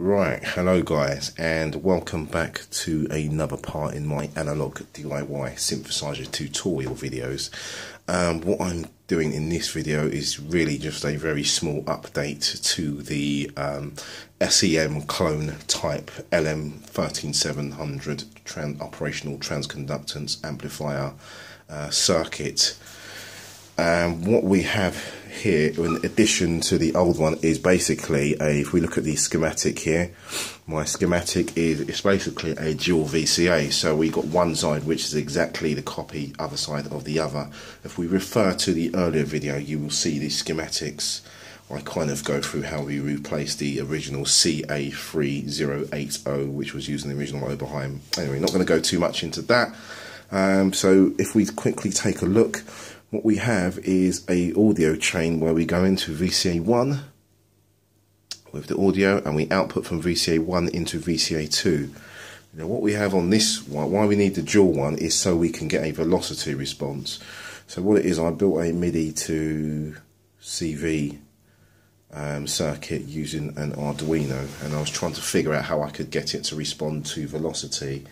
Right, hello guys, and welcome back to another part in my analog DIY synthesizer tutorial videos. Um, what I'm doing in this video is really just a very small update to the um, SEM clone type LM13700 trans operational transconductance amplifier uh, circuit. Um, what we have here, in addition to the old one, is basically a. If we look at the schematic here, my schematic is it's basically a dual VCA. So we got one side which is exactly the copy, other side of the other. If we refer to the earlier video, you will see the schematics. I kind of go through how we replaced the original CA3080, which was using the original Oberheim. Anyway, not going to go too much into that. Um, so if we quickly take a look what we have is a audio chain where we go into VCA1 with the audio and we output from VCA1 into VCA2. Now what we have on this one, why we need the dual one is so we can get a velocity response. So what it is, I built a MIDI to CV um, circuit using an Arduino and I was trying to figure out how I could get it to respond to velocity.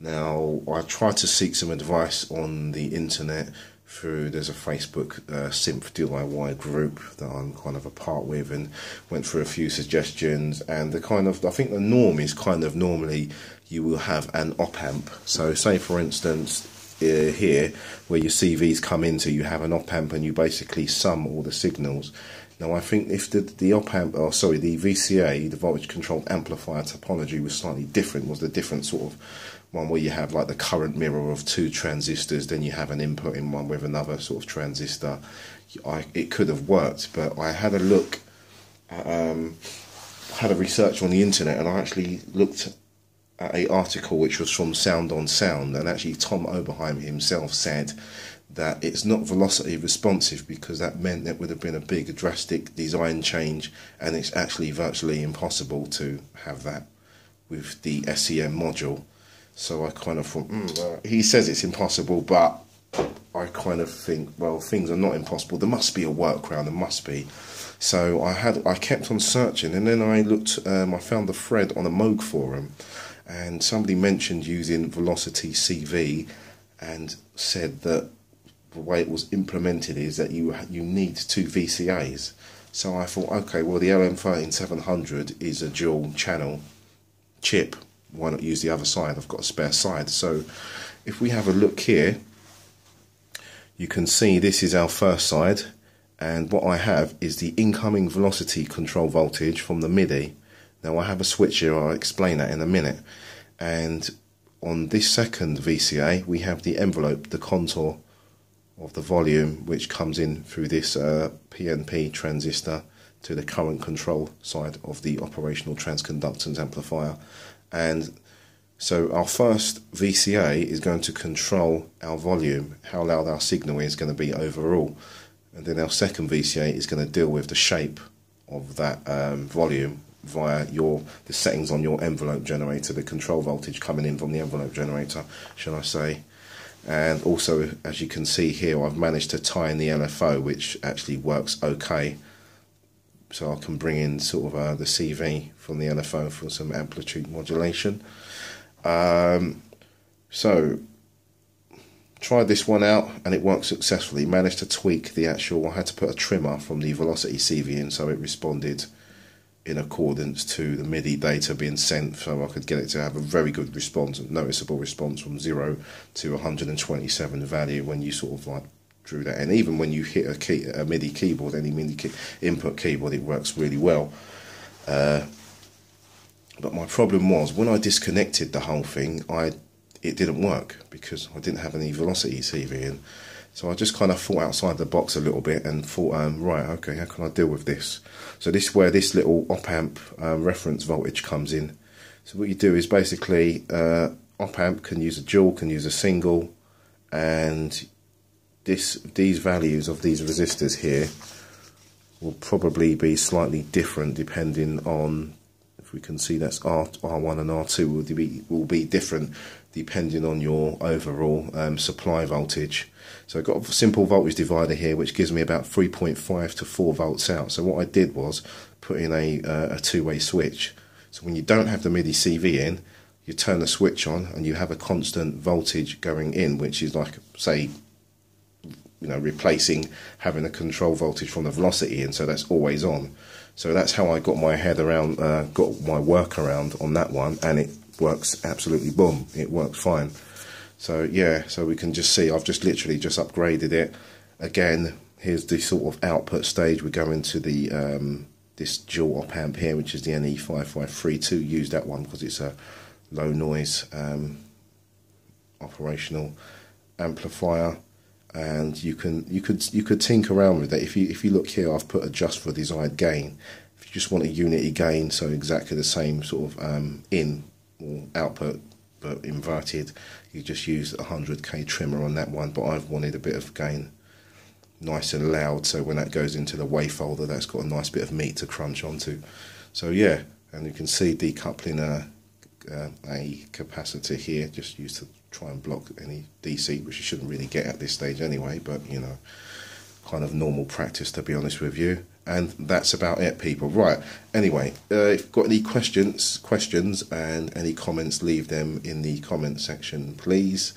Now I tried to seek some advice on the internet through there's a Facebook uh, Synth DIY group that I'm kind of a part with and went through a few suggestions and the kind of I think the norm is kind of normally you will have an op amp. So say for instance uh, here where your CVs come into you have an op amp and you basically sum all the signals. Now I think if the, the op amp, or sorry, the VCA, the voltage controlled amplifier topology was slightly different, was the different sort of one where you have like the current mirror of two transistors, then you have an input in one with another sort of transistor. I, it could have worked, but I had a look, um, had a research on the internet, and I actually looked at a article which was from Sound on Sound, and actually Tom Oberheim himself said that it's not velocity responsive because that meant that would have been a big drastic design change, and it's actually virtually impossible to have that with the SEM module. So I kind of thought, mm, uh, he says it's impossible, but I kind of think, well, things are not impossible. There must be a workaround. There must be. So I had, I kept on searching, and then I looked. Um, I found the thread on a Moog forum, and somebody mentioned using Velocity CV, and said that the way it was implemented is that you you need two VCAs. So I thought, okay, well the LM13700 is a dual channel chip why not use the other side? I've got a spare side. So if we have a look here, you can see this is our first side. And what I have is the incoming velocity control voltage from the MIDI. Now I have a switch here, I'll explain that in a minute. And on this second VCA, we have the envelope, the contour of the volume, which comes in through this uh, PNP transistor to the current control side of the operational transconductance amplifier and so our first VCA is going to control our volume, how loud our signal is going to be overall. And then our second VCA is going to deal with the shape of that um, volume via your the settings on your envelope generator, the control voltage coming in from the envelope generator, shall I say. And also, as you can see here, I've managed to tie in the LFO, which actually works okay so I can bring in sort of uh, the CV from the LFO for some amplitude modulation. Um, so tried this one out and it worked successfully. Managed to tweak the actual. I had to put a trimmer from the Velocity CV in so it responded in accordance to the MIDI data being sent, so I could get it to have a very good response, a noticeable response from zero to 127 value when you sort of like drew that. And even when you hit a, key, a MIDI keyboard, any MIDI key, input keyboard, it works really well. Uh, but my problem was when I disconnected the whole thing, I it didn't work because I didn't have any velocity CV in. So I just kind of thought outside the box a little bit and thought, um, right, okay, how can I deal with this? So this is where this little op amp um, reference voltage comes in. So what you do is basically uh, op amp can use a dual, can use a single, and this these values of these resistors here will probably be slightly different depending on if we can see that's R, R1 and R2 will be will be different depending on your overall um, supply voltage. So I've got a simple voltage divider here which gives me about 3.5 to 4 volts out. So what I did was put in a, uh, a two-way switch So when you don't have the MIDI CV in, you turn the switch on and you have a constant voltage going in, which is like, say, you know, replacing having a control voltage from the velocity and so that's always on. So that's how I got my head around, uh, got my work around on that one, and it works absolutely boom. It works fine. So yeah, so we can just see I've just literally just upgraded it. Again, here's the sort of output stage. We go into the um, this dual op amp here, which is the NE5532. Use that one because it's a low noise um, operational amplifier and you can you could you could tinker around with it if you if you look here I've put adjust for desired gain. If you just want a unity gain so exactly the same sort of um, in or output but inverted. You just use a 100k trimmer on that one but I've wanted a bit of gain nice and loud. So when that goes into the wave folder that's got a nice bit of meat to crunch onto. So yeah and you can see decoupling a, uh, a capacitor here just used to try and block any DC which you shouldn't really get at this stage anyway but you know kind of normal practice to be honest with you. And that's about it people. Right. Anyway uh, if you've got any questions questions and any comments leave them in the comment section please.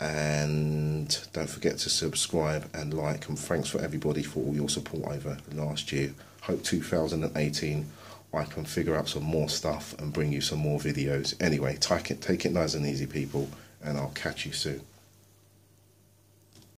And don't forget to subscribe and like and thanks for everybody for all your support over last year. Hope 2018 I can figure out some more stuff and bring you some more videos. Anyway take it take it nice and easy people and I'll catch you soon